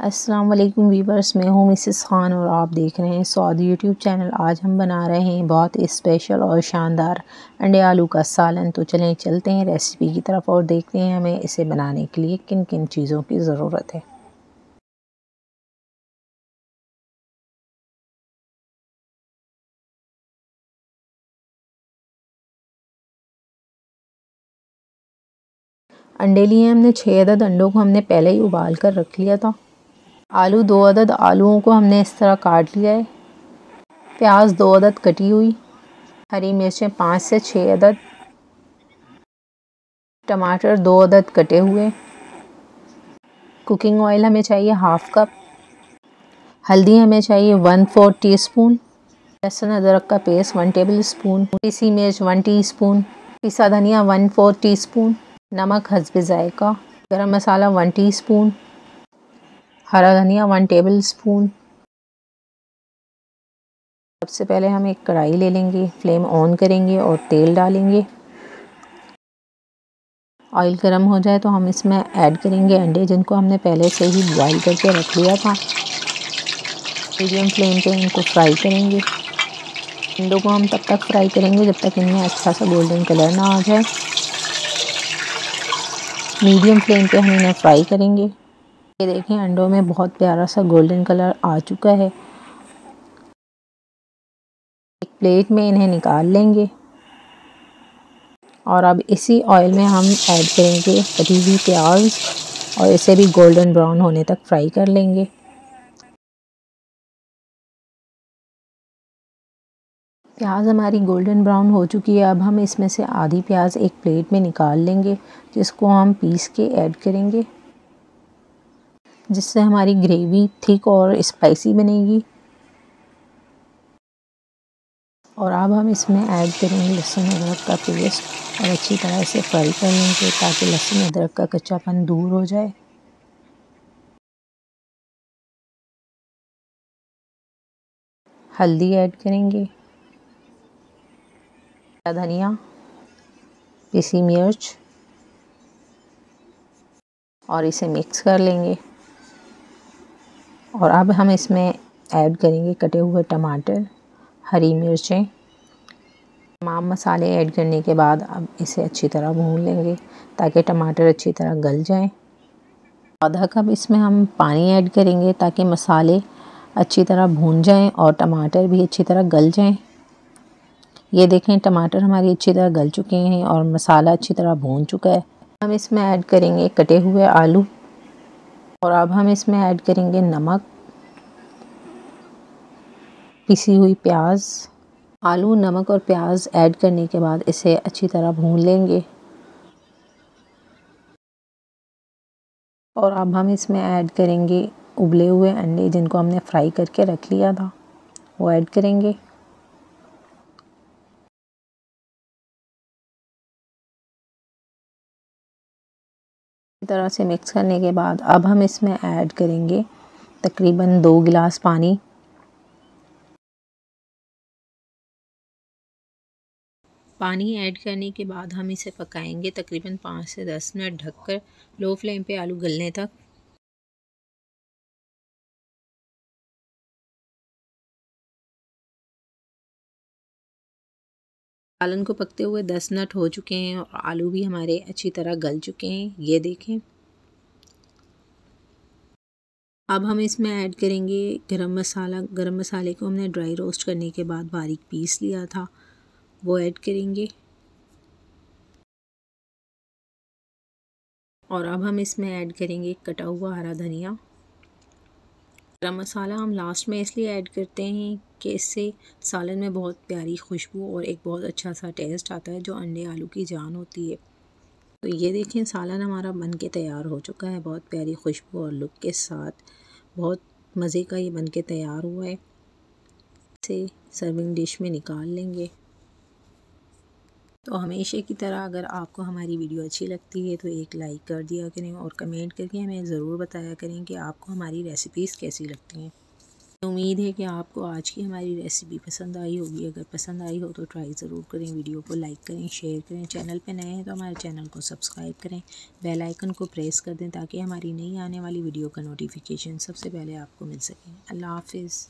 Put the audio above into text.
अस्सलाम वालेकुम वीवर्स, मैं हूँ मिसेस खान और आप देख रहे हैं सऊदी यूट्यूब चैनल। आज हम बना रहे हैं बहुत स्पेशल और शानदार अंडे आलू का सालन। तो चलें, चलते हैं रेसिपी की तरफ़ और देखते हैं हमें इसे बनाने के लिए किन किन चीज़ों की ज़रूरत है। अंडे लिए हमने छः अदद अंडों को हमने पहले ही उबाल कर रख लिया था। आलू, दो अदद आलूओं को हमने इस तरह काट लिया है। प्याज दो अदद कटी हुई, हरी मिर्चें पाँच से छः अदद, टमाटर दो अदद कटे हुए, कुकिंग ऑयल हमें चाहिए हाफ़ कप, हल्दी हमें चाहिए वन फोर टी स्पून लहसुन, अदरक का पेस्ट वन टेबल स्पून पीसी मिर्च वन टी स्पून पिसा धनिया वन फोर टी स्पून नमक हसब ज़ायका, गरम मसाला वन टी स्पून हरा धनिया वन टेबल स्पून सबसे पहले हम एक कढ़ाई ले लेंगे फ्लेम ऑन करेंगे और तेल डालेंगे। ऑयल गर्म हो जाए तो हम इसमें ऐड करेंगे अंडे, जिनको हमने पहले से ही बॉईल करके रख लिया था। मीडियम फ्लेम पे इनको फ्राई करेंगे। अंडों को हम तब तक फ्राई करेंगे जब तक इनमें अच्छा सा गोल्डन कलर ना आ जाए। मीडियम फ्लेम पे हम इन्हें फ्राई करेंगे। ये देखें, अंडों में बहुत प्यारा सा गोल्डन कलर आ चुका है। एक प्लेट में इन्हें निकाल लेंगे। और अब इसी ऑयल में हम ऐड करेंगे कटी हुई प्याज और इसे भी गोल्डन ब्राउन होने तक फ्राई कर लेंगे। प्याज हमारी गोल्डन ब्राउन हो चुकी है। अब हम इसमें से आधी प्याज एक प्लेट में निकाल लेंगे, जिसको हम पीस के ऐड करेंगे। जिससे हमारी ग्रेवी थिक और स्पाइसी बनेगी। और अब हम इसमें ऐड करेंगे लहसुन अदरक का पेस्ट और अच्छी तरह से फ्राई कर लेंगे ताकि लहसुन अदरक का कच्चापन दूर हो जाए। हल्दी ऐड करेंगे। धनिया पीसी मिर्च और इसे मिक्स कर लेंगे। और अब हम इसमें ऐड करेंगे कटे हुए टमाटर, हरी मिर्चें। तमाम मसाले ऐड करने के बाद अब इसे अच्छी तरह भून लेंगे ताकि टमाटर अच्छी तरह गल जाएँ। आधा कप इसमें हम पानी ऐड करेंगे ताकि मसाले अच्छी तरह भून जाएँ और टमाटर भी अच्छी तरह गल जाएँ। ये देखें, टमाटर हमारी अच्छी तरह गल चुके हैं और मसाला अच्छी तरह भून चुका है। हम इसमें ऐड करेंगे कटे हुए आलू। और अब हम इसमें ऐड करेंगे नमक, पिसी हुई प्याज। आलू, नमक और प्याज ऐड करने के बाद इसे अच्छी तरह भून लेंगे। और अब हम इसमें ऐड करेंगे उबले हुए अंडे जिनको हमने फ्राई करके रख लिया था, वो ऐड करेंगे। तरह से मिक्स करने के बाद अब हम इसमें ऐड करेंगे तकरीबन दो गिलास पानी। पानी ऐड करने के बाद हम इसे पकाएँगे तकरीबन पाँच से दस मिनट ढककर लो फ्लेम पे आलू गलने तक। सालन को पकते हुए दस मिनट हो चुके हैं और आलू भी हमारे अच्छी तरह गल चुके हैं, ये देखें। अब हम इसमें ऐड करेंगे गरम मसाला। गरम मसाले को हमने ड्राई रोस्ट करने के बाद बारीक पीस लिया था, वो ऐड करेंगे। और अब हम इसमें ऐड करेंगे कटा हुआ हरा धनिया। गरम मसाला हम लास्ट में इसलिए ऐड करते हैं कि इससे सालन में बहुत प्यारी खुशबू और एक बहुत अच्छा सा टेस्ट आता है जो अंडे आलू की जान होती है। तो ये देखें, सालन हमारा बन के तैयार हो चुका है, बहुत प्यारी खुशबू और लुक के साथ। बहुत मज़े का ये बन के तैयार हुआ है। इसे सर्विंग डिश में निकाल लेंगे। तो हमेशा की तरह अगर आपको हमारी वीडियो अच्छी लगती है तो एक लाइक कर दिया करें और कमेंट करके हमें ज़रूर बताया करें कि आपको हमारी रेसिपीज़ कैसी लगती हैं। उम्मीद है कि आपको आज की हमारी रेसिपी पसंद आई होगी। अगर पसंद आई हो तो ट्राई ज़रूर करें, वीडियो को लाइक करें शेयर करें चैनल पर नए हैं तो हमारे चैनल को सब्सक्राइब करें। बेल आइकन को प्रेस कर दें, ताकि हमारी नई आने वाली वीडियो का नोटिफिकेशन सबसे पहले आपको मिल सके। अल्लाह हाफिज़।